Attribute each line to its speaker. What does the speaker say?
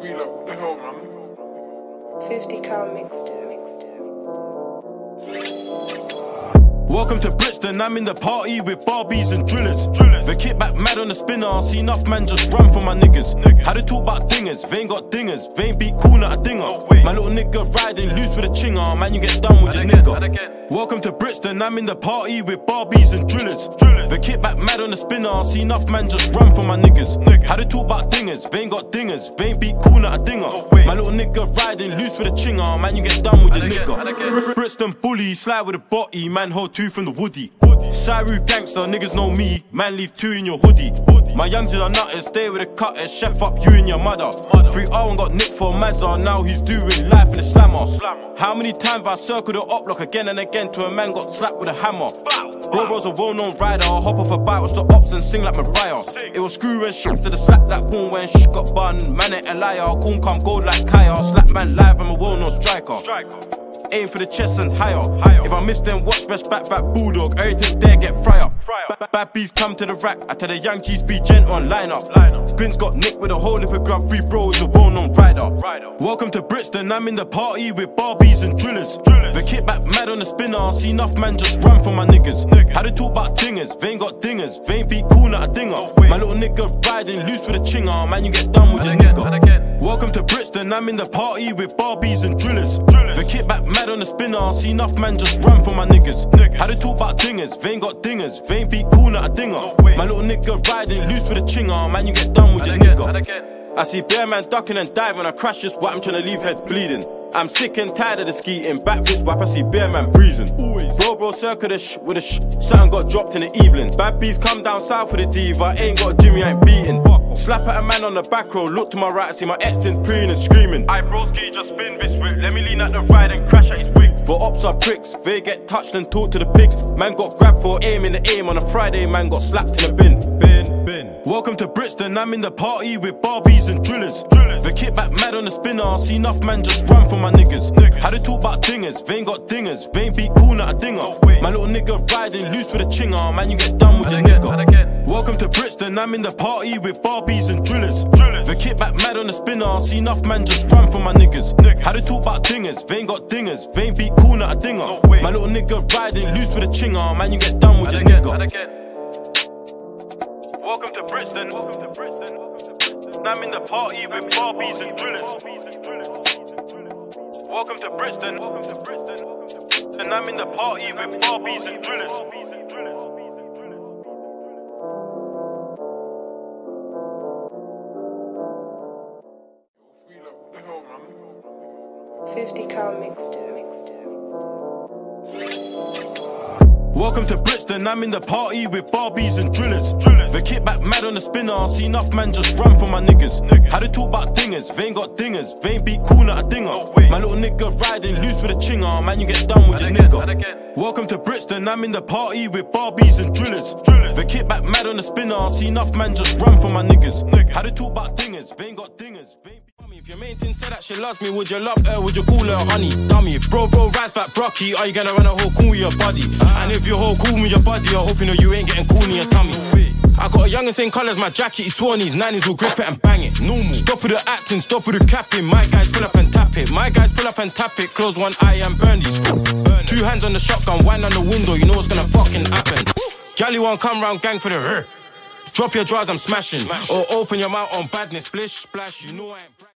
Speaker 1: Free like, what the hell, man?
Speaker 2: 50 cal mixed it, mixed it.
Speaker 3: Welcome to Brixton, I'm in the party with Barbies and drillers. The kickback mad on the spinner, I see enough man just run for my niggas. How they talk about dingers, they ain't got dingers, they ain't beat cool not a dinger. My little nigga riding loose with a chinger, man, you get done with your nigga. Welcome to Brixton, I'm in the party with Barbies and drillers. The kickback mad on the spinner, I see enough man just run for my niggas. How they talk about dingers, they ain't got dingers, they ain't beat cool not a dinger. My little nigga riding loose with a chinger, man, you get done with your nigga. Brixton bully, slide with a body, man, hold two from the woody. Saru gangster, niggas know me, man, leave two in your hoodie. My youngsters are nutters, stay with the cutters, chef up you and your mother. 3 R got nicked for Mazza, now he's doing life in the slammer. How many times I circled the up block again and again to a man got slapped with a hammer? Bro was a well known rider, I hop off a bike, watch the ops and sing like Mariah. It was screw and shit to the slap that corn when sh got bun. Man ain't a liar, corn come gold like Kaya. Slap man live, I'm a well known striker. Aim for the chest and higher. If I miss them, watch best back back bulldog. Everything there get fry up. Ba- Bad bees come to the rack. I tell the young G's be gent on line up. Spins got nicked with a whole lip of grub. Free bro is a well known rider. Welcome to Brixton. I'm in the party with Barbies and drillers. The kickback mad on the spinner. I see enough man just run for my niggas. How they talk about dingers? They ain't got dingers. They ain't beat cool not a dinger. My little nigga riding loose with a chinger. Man, you get done with your nigga. Brixton. I'm in the party with Barbies and drillers. The kickback mad on the spinner. I see enough man just run for my niggas. How they talk about dingers? They ain't got dingers. They ain't beat cool not a dinger. My little nigga riding loose with a chinger. Man, you get done with your nigga. I see bear man ducking and diving. I crash just what I'm trying to leave heads bleeding. I'm sick and tired of the skeeting. Back this wap, I see bear man breezing. Bro, bro, circle the sh with a sh. Something got dropped in the evening. Bad bees come down south with the diva. Ain't got Jimmy, I ain't beating. Fuck. Slap at a man on the back row. Look to my right, I see my ex in preening and screaming. I broski just spin this whip. Let me lean at the ride and crash at his wig. But ops are pricks. They get touched and talk to the pigs. Man got grabbed for aim in the aim. On a Friday, man got slapped in the bin. Bin, bin. Welcome to Brixton. I'm in the party with Barbies and drillers. The kickback mad on the spinner. I see enough man just run for my niggas. How they talk about dingers? They ain't got dingers. They ain't beat cool not a dinger. My little nigga riding loose with a chinger. Man, you get done with your nigga. Welcome to Brixton. I'm in the party with Barbies and drillers. The kid back mad on the spinner. I see enough man just run for my niggas. How they talk about dingers? They ain't got dingers. They ain't beat cool not a dinger. My little nigga riding loose with a chinger. Man, you get done with your nigga. Welcome to Brixton. Welcome to Brixton. I'm in the party with Barbies and drillers. Welcome to Brixton. Welcome to Brixton. And I'm in the party with Barbies and drillers.
Speaker 1: Free like, what the hell, man?
Speaker 2: 50 cal mixed it, mixed
Speaker 3: Welcome to Brixton, I'm in the party with Barbies and drillers. The kickback mad on the spinner, I see enough man just run for my niggas. How they talk about dingers? They ain't got dingers, they ain't beat cool not a dinger. My little nigga riding loose with a chinger, man, you get done with your nigga. Welcome to Brixton, I'm in the party with Barbies and drillers. The kickback mad on the spinner, I see enough man just run for my niggas. How they talk about dingers? They ain't got dingers, they ain't if your main thing said that she loves me, would you love her? Would you call her honey? Dummy, bro bro rides like Brocky, are you gonna run a whole cool with your body? And if you're whole cool with your body, I hope you know you ain't getting cool in your tummy. I got a young and same colours, my jacket, he Swannies, nannies will grip it and bang it. Normal. Stop with the acting, stop with the capping. My guys pull up and tap it. My guys pull up and tap it. Close one eye and burn these. Burn Two hands on the shotgun, one on the window, you know what's gonna fucking happen. Gally won't come round, gang for the her. Drop your drawers, I'm smashing. Or open your mouth on badness, splish, splash, you know I ain't.